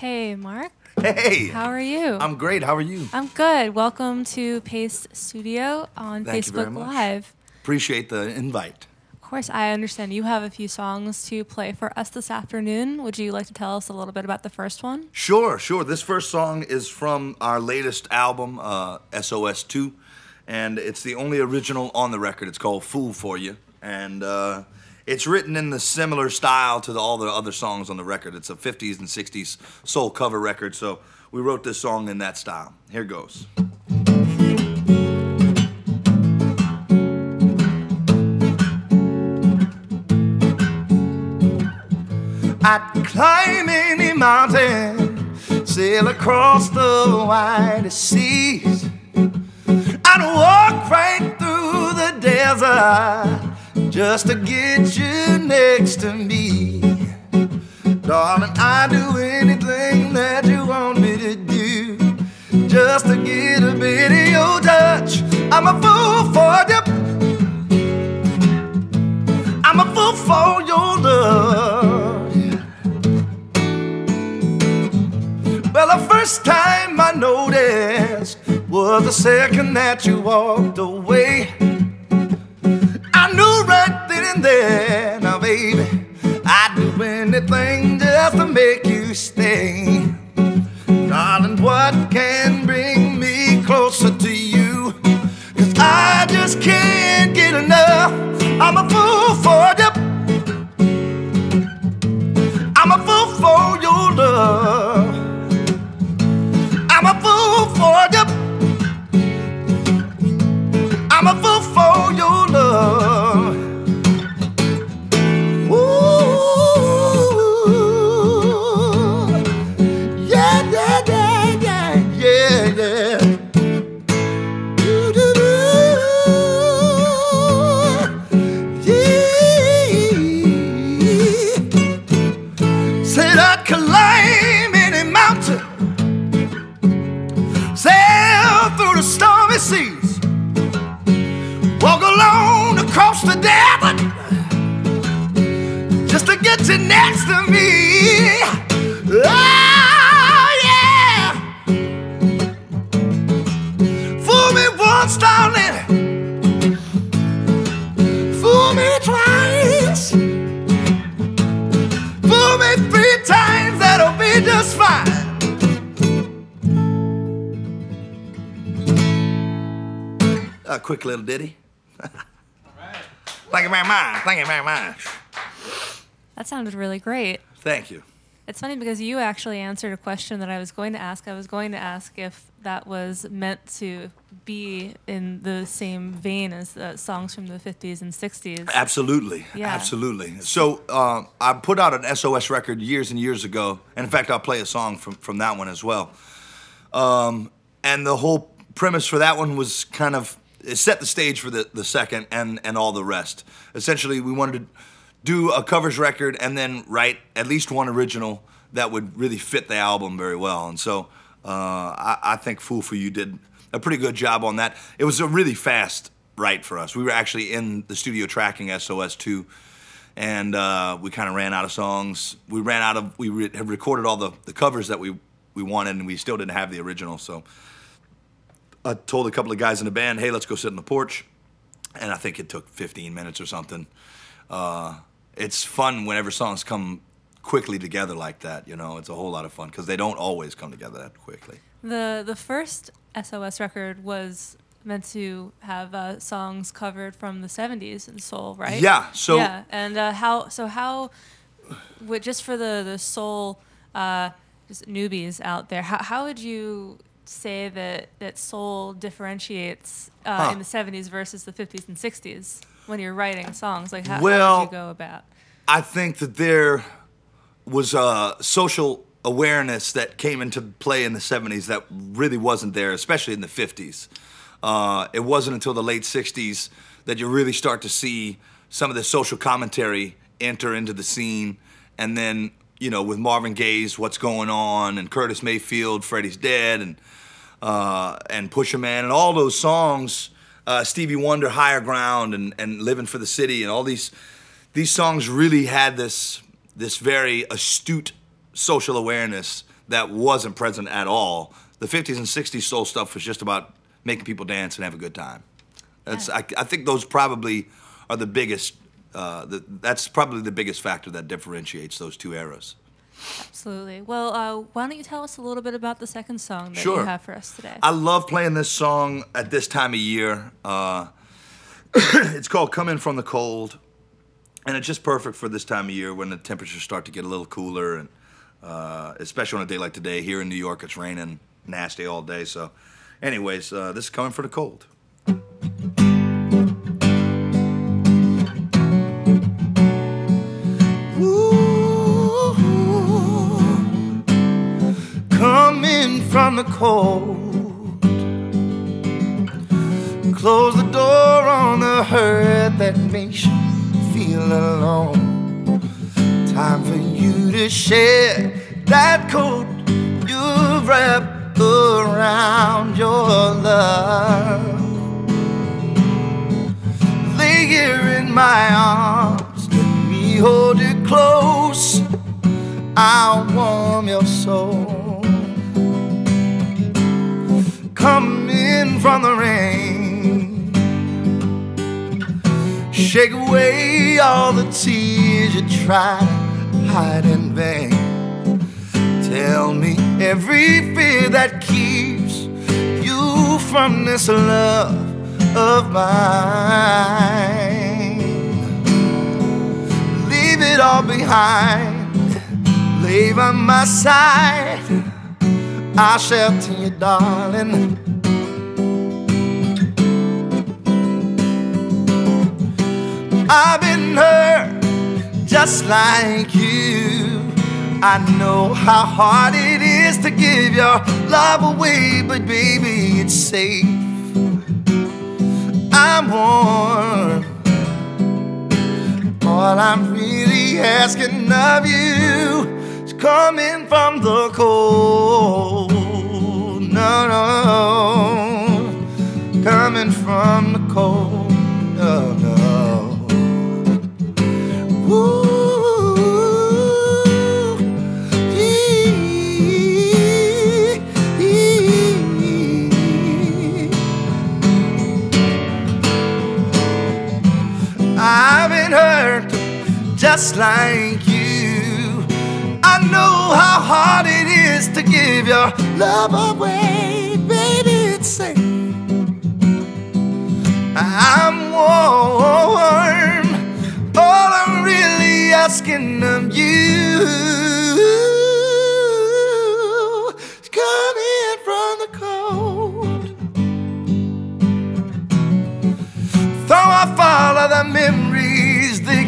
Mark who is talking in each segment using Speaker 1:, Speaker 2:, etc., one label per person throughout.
Speaker 1: Hey, Marc.
Speaker 2: Hey.
Speaker 1: How are you?
Speaker 2: I'm great. How are you?
Speaker 1: I'm good. Welcome to Paste Studio on
Speaker 2: Thank you
Speaker 1: Facebook
Speaker 2: very much.
Speaker 1: Live.
Speaker 2: Appreciate the invite.
Speaker 1: Of course, I understand you have a few songs to play for us this afternoon. Would you like to tell us a little bit about the first one?
Speaker 2: Sure, sure. This first song is from our latest album, uh, SOS 2, and it's the only original on the record. It's called Fool for You, and uh, it's written in the similar style to the, all the other songs on the record. It's a 50s and 60s soul cover record, so we wrote this song in that style. Here goes. I'd climb any mountain, sail across the widest seas. I'd walk right through the desert just to get you next to me. Darling, I'd do anything that you want me to do just to get a bit of your touch. I'm a fool for you. I'm a fool for your love. Well, the first time I noticed was the second that you walked away. Then and there, now baby, I'd do anything just to make you stay. Darling, what can bring me closer to you? Cause I just can't get enough. I'm a fool for you. I'm a fool for your love. I'm a fool for you. Once, darling. Fool me twice. Fool me three times, that'll be just fine. A quick little ditty. Thank you very much. Thank you very much.
Speaker 1: That sounded really great.
Speaker 2: Thank you.
Speaker 1: It's funny because you actually answered a question that I was going to ask. I was going to ask if that was meant to be in the same vein as the songs from the 50s and 60s.
Speaker 2: Absolutely.
Speaker 1: Yeah.
Speaker 2: Absolutely. So uh, I put out an SOS record years and years ago. And in fact, I'll play a song from, from that one as well. Um, and the whole premise for that one was kind of it set the stage for the, the second and, and all the rest. Essentially, we wanted to do a covers record and then write at least one original that would really fit the album very well. And so uh, I, I think Fool for You did a pretty good job on that. It was a really fast write for us. We were actually in the studio tracking SOS 2 and uh, we kind of ran out of songs. We ran out of, we re- had recorded all the, the covers that we, we wanted and we still didn't have the original. So I told a couple of guys in the band, hey, let's go sit on the porch. And I think it took 15 minutes or something. Uh, it's fun whenever songs come quickly together like that, you know, it's a whole lot of fun because they don't always come together that quickly.
Speaker 1: The the first SOS record was meant to have uh, songs covered from the 70s in soul, right?
Speaker 2: Yeah, so-
Speaker 1: yeah, and uh, how so how would just for the the soul uh, just newbies out there, how how would you say that that soul differentiates uh,
Speaker 2: Huh.
Speaker 1: in the 70s versus the 50s and 60s when you're writing songs? Like how, how
Speaker 2: Well-
Speaker 1: would you go about?
Speaker 2: I think that there was a social awareness that came into play in the 70s that really wasn't there, especially in the 50s. Uh, it wasn't until the late 60s that you really start to see some of the social commentary enter into the scene. And then, you know, with Marvin Gaye's What's Going On and Curtis Mayfield, Freddie's Dead, and, uh, and Pusherman, and all those songs, uh, Stevie Wonder, Higher Ground, and, and Living for the City, and all these these songs really had this this very astute social awareness that wasn't present at all. The 50s and 60s soul stuff was just about making people dance and have a good time. That's I, I think those probably are the biggest. Uh, the, that's probably the biggest factor that differentiates those two eras.
Speaker 1: Absolutely. Well, uh, why don't you tell us a little bit about the second song that
Speaker 2: Sure.
Speaker 1: you have for us today?
Speaker 2: I love playing this song at this time of year. Uh, it's called "Coming from the Cold," and it's just perfect for this time of year when the temperatures start to get a little cooler, and uh, especially on a day like today here in New York, it's raining nasty all day. So, anyways, uh, this is "Coming for the Cold." Ooh, coming from the cold. Close the door on the hurt that makes you feel alone. Time for you to share that coat you've wrapped around your love. Lay here in my arms, let me hold you close. I'll warm your soul. Come in from the rain, shake away all the tears you to hide in vain. Tell me every fear that keeps you from this love of mine. Leave it all behind, lay by my side. I'll shelter you, darling. I've been hurt just like you. I know how hard it is to give your love away, but baby, it's safe. I'm warm. All I'm really asking of you is coming from the cold. No, no, coming from the cold. No, no. Just like you. I know how hard it is to give your love away, baby. It's safe. I'm warm. All I'm really asking of you is come in from the cold. Though I follow the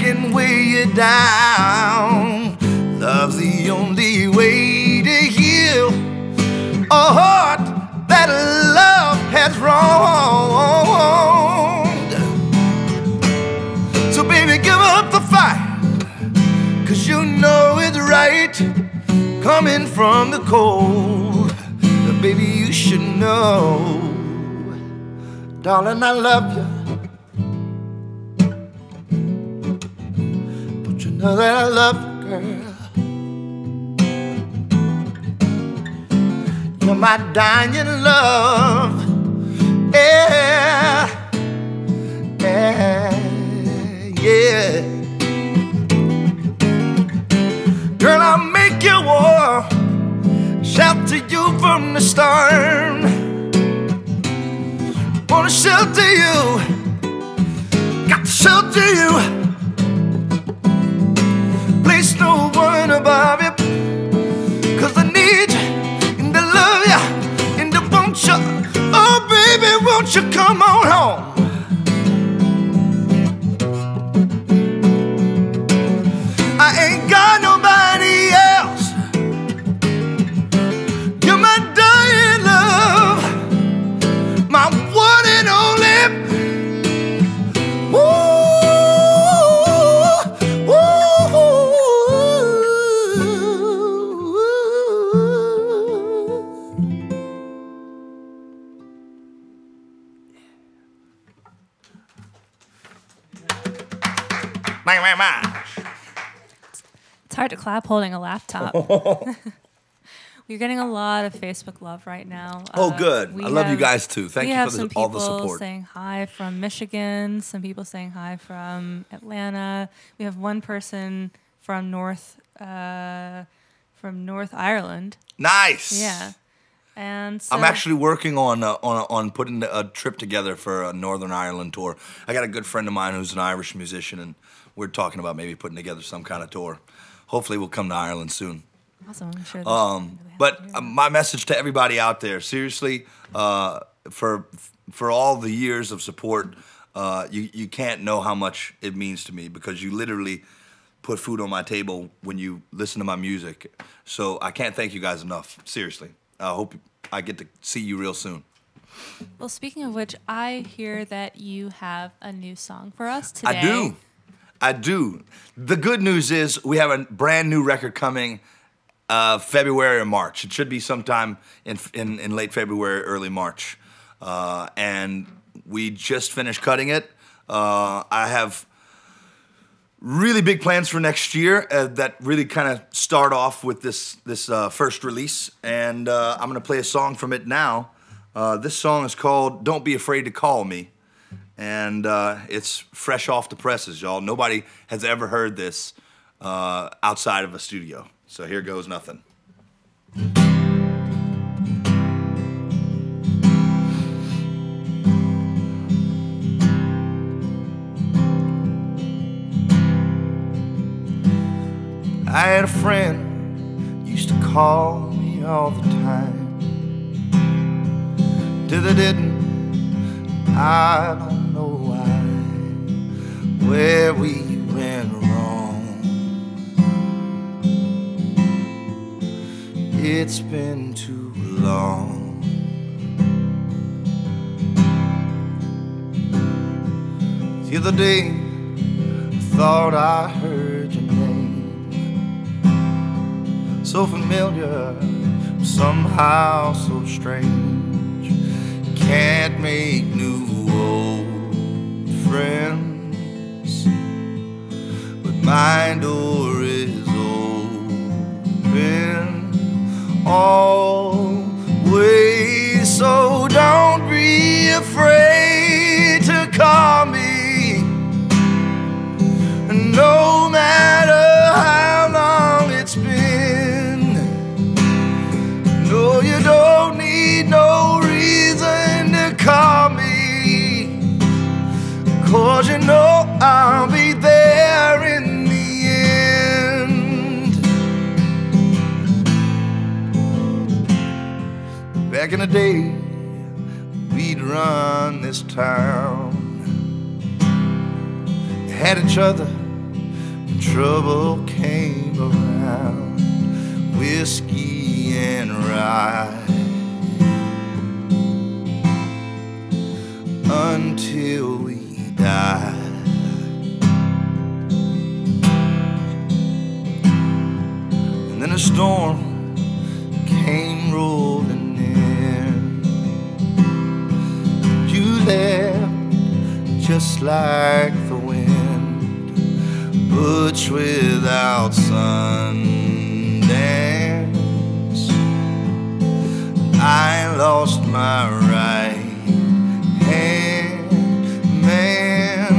Speaker 2: can weigh you down. Love's the only way to heal a heart that love has wronged. So, baby, give up the fight, cause you know it's right. Coming from the cold, baby, you should know. Darling, I love you. That I love you, girl? You're my dying love. Yeah. Yeah. Yeah. Girl, I'll make you warm. Shelter you from the storm. Wanna shelter you. Got to shelter you. Place no one above you. Cause I need you and I love you and I want you. Oh, baby, won't you come on home?
Speaker 1: Clap holding a laptop. You're getting a lot of Facebook love right now.
Speaker 2: Oh,
Speaker 1: Uh,
Speaker 2: good. I love you guys too. Thank you for
Speaker 1: some
Speaker 2: the, all the
Speaker 1: people
Speaker 2: support.
Speaker 1: saying hi from Michigan. Some people saying hi from Atlanta. We have one person from North uh, from North Ireland.
Speaker 2: Nice.
Speaker 1: Yeah, and so,
Speaker 2: I'm actually working on uh, on on putting a trip together for a Northern Ireland tour. I got a good friend of mine who's an Irish musician, and we're talking about maybe putting together some kind of tour. Hopefully, we'll come to Ireland soon.
Speaker 1: awesome. I'm sure.
Speaker 2: Um, but uh, my message to everybody out there, seriously, uh, for for all the years of support, uh, you you can't know how much it means to me because you literally put food on my table when you listen to my music. So I can't thank you guys enough. Seriously, I hope I get to see you real soon.
Speaker 1: well, speaking of which, I hear that you have a new song for us today.
Speaker 2: I do. I do. The good news is we have a brand new record coming uh, February or March. It should be sometime in, in, in late February, early March. Uh, and we just finished cutting it. Uh, I have really big plans for next year uh, that really kind of start off with this this uh, first release, and uh, I'm gonna play a song from it now. Uh, this song is called "Don't Be Afraid to Call Me," and uh, it's fresh off the presses, y'all. Nobody has ever heard this uh, outside of a studio, so here goes nothing. I had a friend used to call me all the time. Till they didn't, I don't. Where we went wrong. It's been too long. The other day, I thought I heard your name so familiar, somehow so strange. Can't make new old friends, but my door is open always. So don't be afraid to call me. No matter day, we'd run this town. Had each other when trouble came around. Whiskey and rye. Until we die. And then a storm came rolling just like the wind, butch without Sundance. I lost my right hand, man.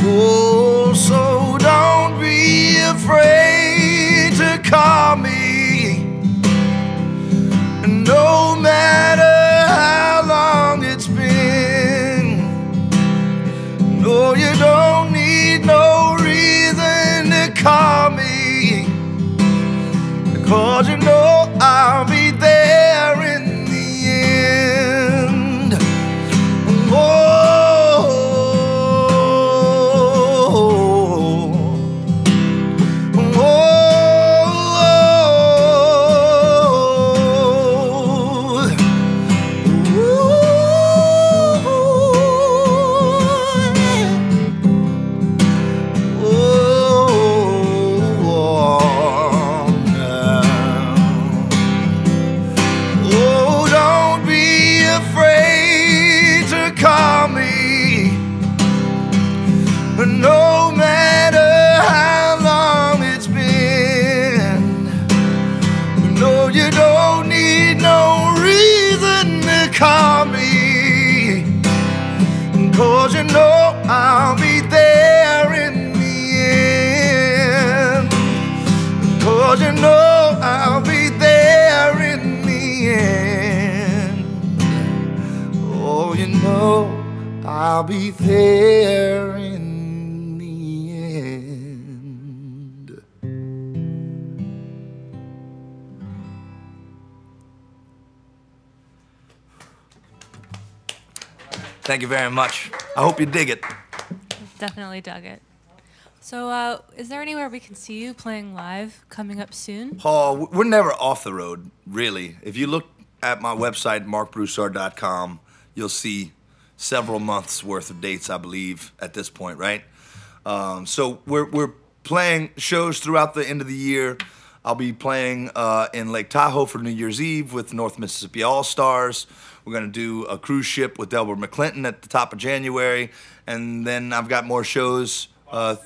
Speaker 2: Oh, so don't be afraid to call me. No matter Cause you know I'll be there in the end. Thank you very much. I hope you dig it.
Speaker 1: Definitely dug it. So, uh, is there anywhere we can see you playing live coming up soon?
Speaker 2: Oh, we're never off the road, really. If you look at my website, marcbroussard.com, you'll see several months worth of dates, I believe, at this point, right? Um, so we're, we're playing shows throughout the end of the year. I'll be playing uh, in Lake Tahoe for New Year's Eve with North Mississippi All Stars. We're going to do a cruise ship with Delbert McClinton at the top of January. And then I've got more shows. Uh,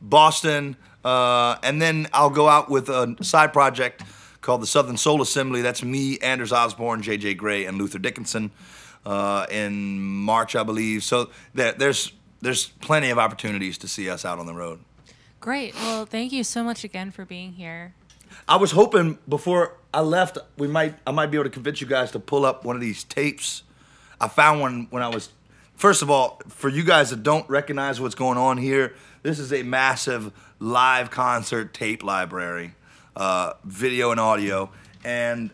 Speaker 2: Boston, uh, and then I'll go out with a side project called the Southern Soul Assembly. That's me, Anders Osborne, J.J. Grey, and Luther Dickinson uh, in March, I believe. So there, there's there's plenty of opportunities to see us out on the road.
Speaker 1: Great. Well, thank you so much again for being here.
Speaker 2: I was hoping before I left, we might I might be able to convince you guys to pull up one of these tapes. I found one when I was. First of all, for you guys that don't recognize what's going on here, this is a massive live concert tape library, uh, video and audio, and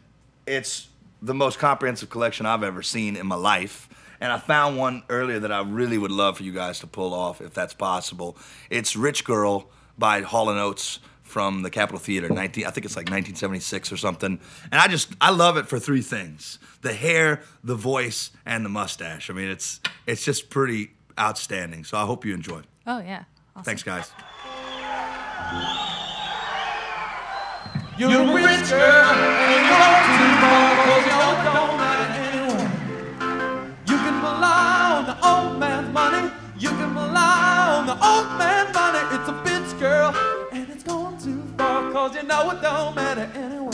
Speaker 2: it's the most comprehensive collection I've ever seen in my life. And I found one earlier that I really would love for you guys to pull off if that's possible. It's Rich Girl by Hall & Oates from the Capitol Theater, 19, I think it's like 1976 or something. And I just, I love it for three things. The hair, the voice, and the mustache. I mean, it's, it's just pretty outstanding. So I hope you enjoy.
Speaker 1: Oh, yeah. Awesome.
Speaker 2: Thanks, guys.
Speaker 3: You're rich girl and you want to more cause you don't matter anyone. You can rely on the old man's money. You can rely on the old man's money. It's a bitch girl and it's gone too far cause you know it don't matter anyway.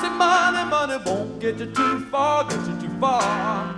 Speaker 3: Say money, money won't get you too far, get you too far.